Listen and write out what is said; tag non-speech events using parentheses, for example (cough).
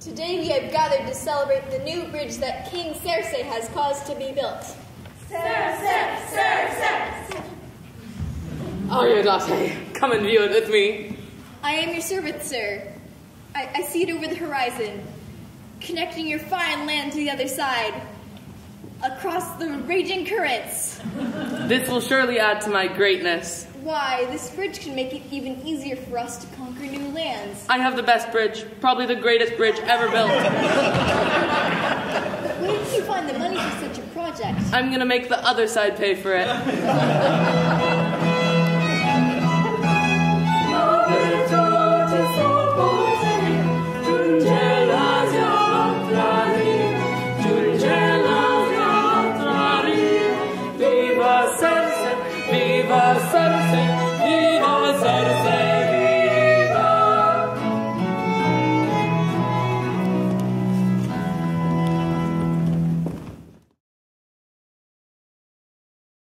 Today we have gathered to celebrate the new bridge that King Serse has caused to be built. Serse, Serse, Ariodate, come and view it with me. I am your servant, sir. I, I see it over the horizon, connecting your fine land to the other side, across the raging currents. This will surely add to my greatness. Why, this bridge can make it even easier for us to conquer new lands. I have the best bridge, probably the greatest bridge ever built. But where did you find the money for such a project? I'm gonna make the other side pay for it. (laughs) Sir से